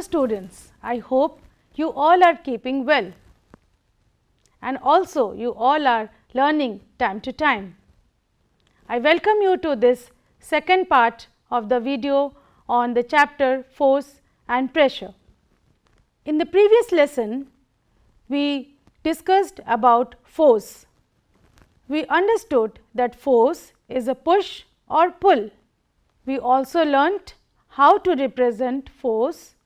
Students, I hope you all are keeping well and also you all are learning time to time. I welcome you to this second part of the video on the chapter force and pressure. In the previous lesson, we discussed about force. We understood that force is a push or pull. We also learnt how to represent force.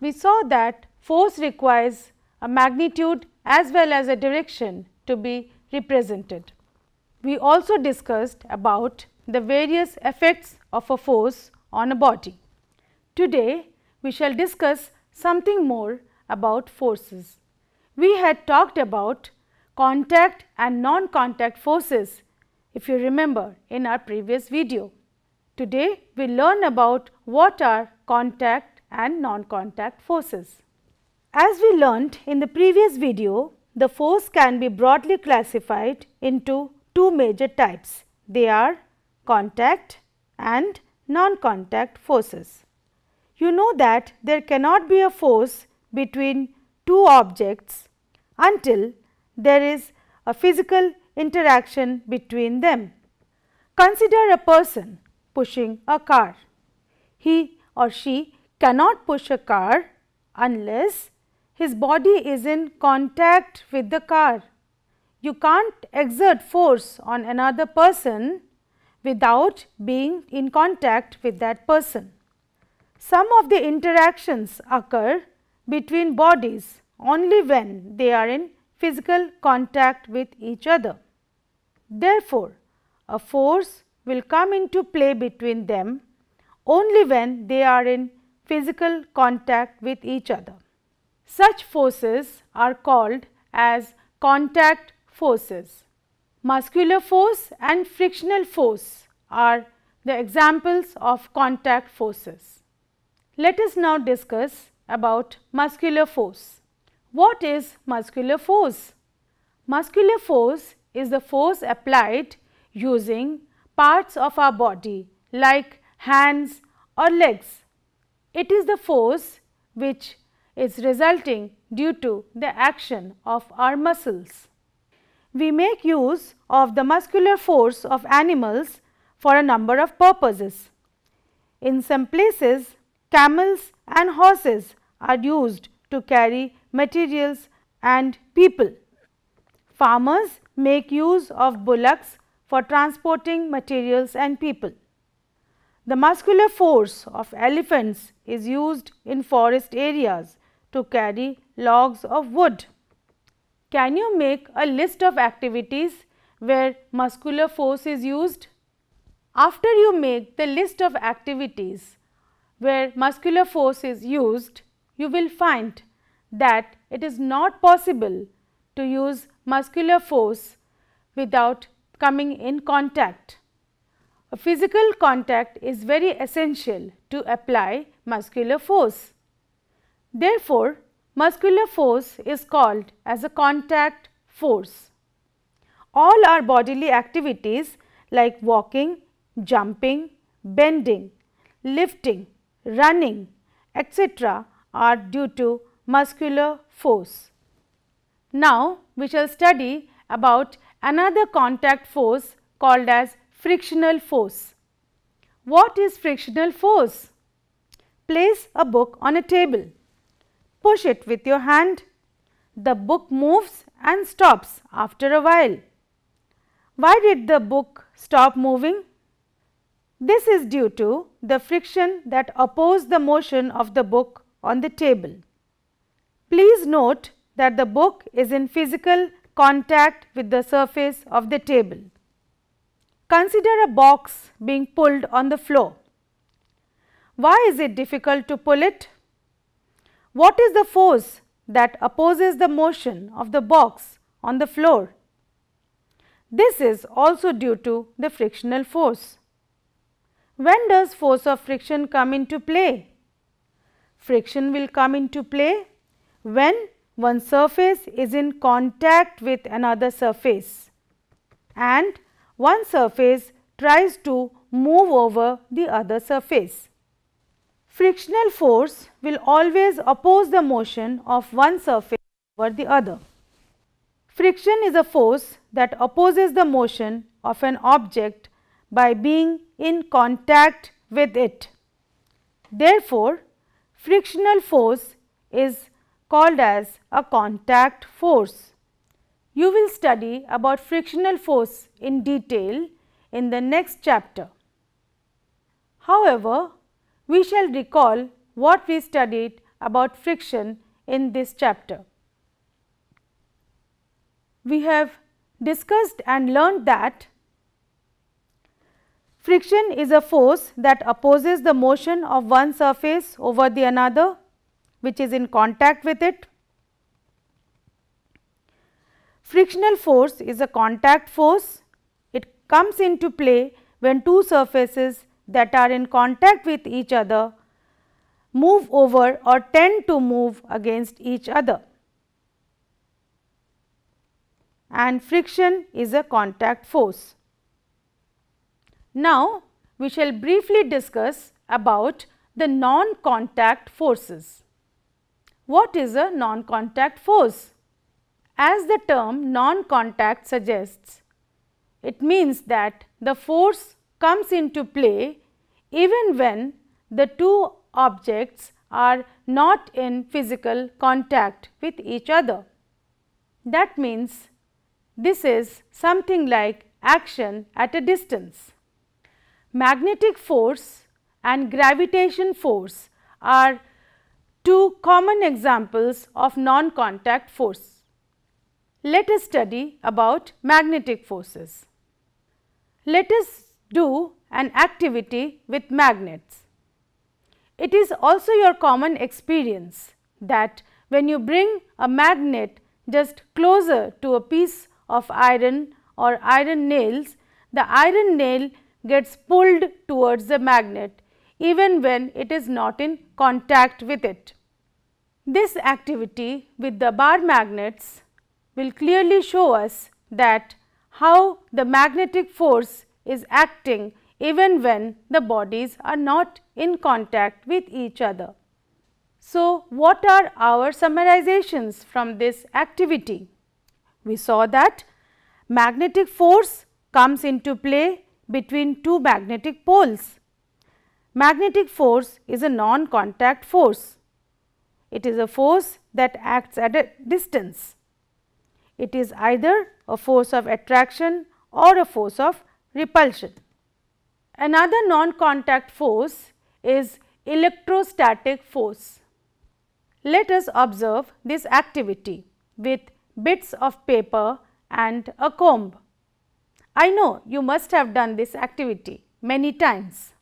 We saw that force requires a magnitude as well as a direction to be represented. We also discussed about the various effects of a force on a body. Today, we shall discuss something more about forces. We had talked about contact and non-contact forces if you remember in our previous video. Today, we learn about what are contact and non-contact forces. As we learnt in the previous video, the force can be broadly classified into two major types. They are contact and non-contact forces. You know that there cannot be a force between two objects until there is a physical interaction between them. Consider a person pushing a car. He or she cannot push a car unless his body is in contact with the car. You can't exert force on another person without being in contact with that person. Some of the interactions occur between bodies only when they are in physical contact with each other. Therefore, a force will come into play between them only when they are in physical contact with each other. Such forces are called as contact forces. Muscular force and frictional force are the examples of contact forces. Let us now discuss about muscular force. What is muscular force? Muscular force is the force applied using parts of our body like hands or legs. It is the force which is resulting due to the action of our muscles. We make use of the muscular force of animals for a number of purposes. In some places, camels and horses are used to carry materials and people. Farmers make use of bullocks for transporting materials and people. The muscular force of elephants is used in forest areas to carry logs of wood. Can you make a list of activities where muscular force is used? After you make the list of activities where muscular force is used, you will find that it is not possible to use muscular force without coming in contact. A physical contact is very essential to apply muscular force. Therefore, muscular force is called as a contact force. All our bodily activities like walking, jumping, bending, lifting, running, etc. are due to muscular force. Now, we shall study about another contact force called as frictional force. What is frictional force? Place a book on a table push it with your hand. The book moves and stops after a while. Why did the book stop moving? This is due to the friction that opposed the motion of the book on the table. Please note that the book is in physical contact with the surface of the table. Consider a box being pulled on the floor. Why is it difficult to pull it? What is the force that opposes the motion of the box on the floor? This is also due to the frictional force. When does force of friction come into play? Friction will come into play when one surface is in contact with another surface and one surface tries to move over the other surface. frictional force will always oppose the motion of one surface over the other. Friction is a force that opposes the motion of an object by being in contact with it. Therefore, frictional force is called as a contact force. You will study about frictional force in detail in the next chapter. However, we shall recall what we studied about friction in this chapter. We have discussed and learned that friction is a force that opposes the motion of one surface over the another which is in contact with it. Frictional force is a contact force. It comes into play when two surfaces that are in contact with each other move over or tend to move against each other. And friction is a contact force. Now, we shall briefly discuss about the non-contact forces. What is a non-contact force? As the term non-contact suggests, it means that the force comes into play even when the two objects are not in physical contact with each other. That means this is something like action at a distance. Magnetic force and gravitation force are two common examples of non-contact force. Let us study about magnetic forces. Let us do an activity with magnets. It is also your common experience that when you bring a magnet just closer to a piece of iron or iron nails, the iron nail gets pulled towards the magnet even when it is not in contact with it. This activity with the bar magnets will clearly show us that how the magnetic force is acting even when the bodies are not in contact with each other. So, what are our summarizations from this activity? We saw that magnetic force comes into play between two magnetic poles. Magnetic force is a non-contact force. It is a force that acts at a distance. It is either a force of attraction or a force of repulsion. Another non-contact force is electrostatic force. Let us observe this activity with bits of paper and a comb. I know you must have done this activity many times.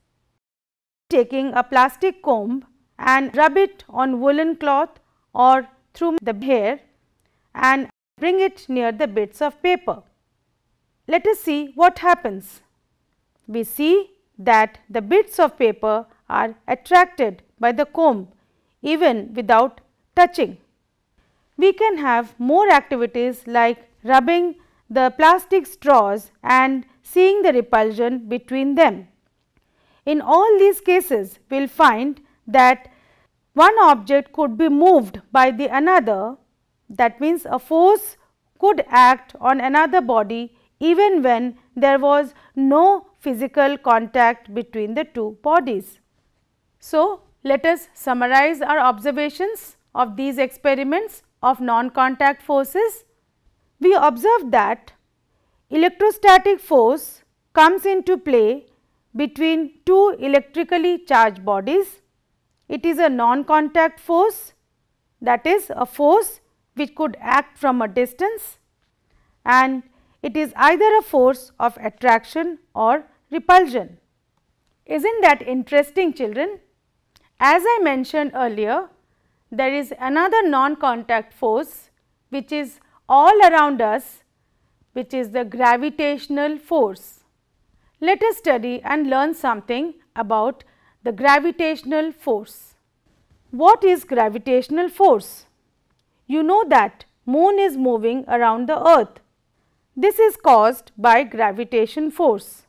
Taking a plastic comb and rub it on woolen cloth or through the hair and bring it near the bits of paper. Let us see what happens we see that the bits of paper are attracted by the comb even without touching. We can have more activities like rubbing the plastic straws and seeing the repulsion between them. In all these cases, we will find that one object could be moved by the another that means a force could act on another body even when there was no physical contact between the two bodies. So, let us summarize our observations of these experiments of non-contact forces. We observed that electrostatic force comes into play between two electrically charged bodies. It is a non-contact force that is a force which could act from a distance and it is either a force of attraction or repulsion. Isn't that interesting children? As I mentioned earlier, there is another non-contact force which is all around us which is the gravitational force. Let us study and learn something about the gravitational force. What is gravitational force? You know that moon is moving around the earth this is caused by gravitation force.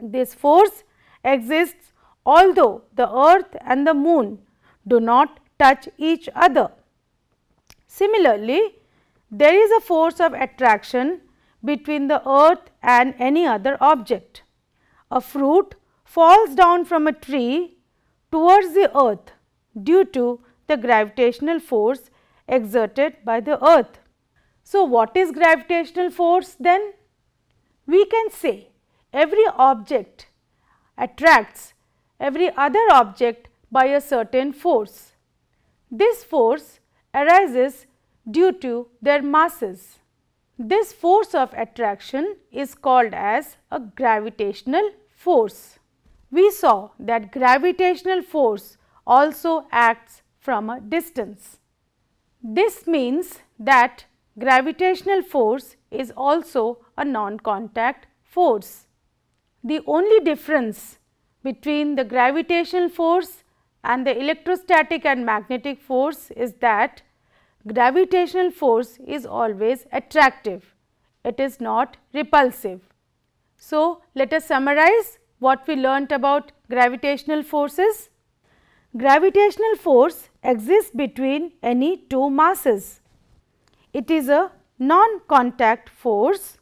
This force exists although the earth and the moon do not touch each other. Similarly, there is a force of attraction between the earth and any other object. A fruit falls down from a tree towards the earth due to the gravitational force exerted by the earth. So, what is gravitational force then? We can say every object attracts every other object by a certain force. This force arises due to their masses. This force of attraction is called as a gravitational force. We saw that gravitational force also acts from a distance. This means that gravitational force is also a non-contact force. The only difference between the gravitational force and the electrostatic and magnetic force is that gravitational force is always attractive, it is not repulsive. So, let us summarize what we learnt about gravitational forces. Gravitational force exists between any two masses. It is a non-contact force.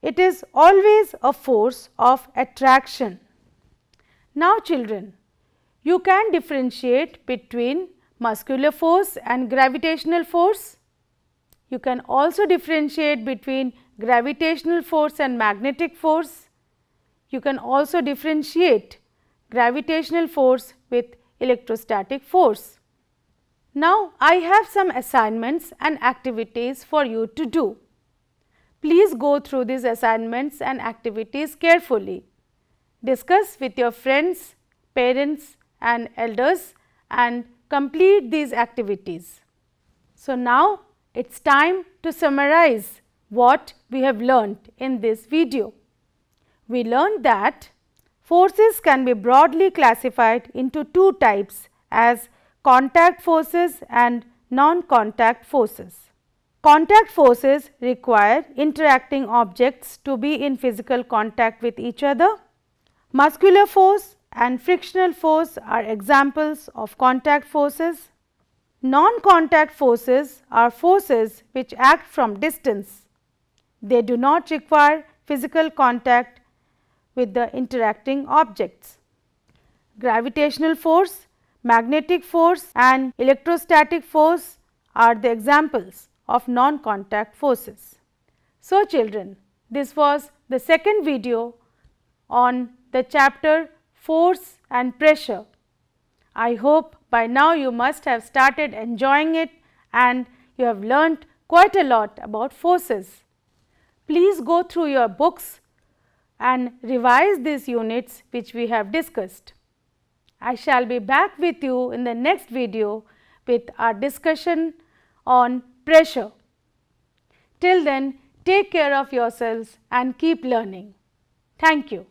It is always a force of attraction. Now, children, you can differentiate between muscular force and gravitational force. You can also differentiate between gravitational force and magnetic force. You can also differentiate gravitational force with electrostatic force. Now, I have some assignments and activities for you to do. Please go through these assignments and activities carefully. Discuss with your friends, parents and elders and complete these activities. So, now it is time to summarize what we have learnt in this video. We learned that forces can be broadly classified into two types as contact forces and non-contact forces. Contact forces require interacting objects to be in physical contact with each other Muscular force and frictional force are examples of contact forces. Non-contact forces are forces which act from distance. They do not require physical contact with the interacting objects. Gravitational force, magnetic force and electrostatic force are the examples of non-contact forces. So, children, this was the second video on the chapter force and pressure. I hope by now you must have started enjoying it and you have learnt quite a lot about forces. Please go through your books and revise these units which we have discussed. I shall be back with you in the next video with our discussion on pressure. Till then, take care of yourselves and keep learning. Thank you.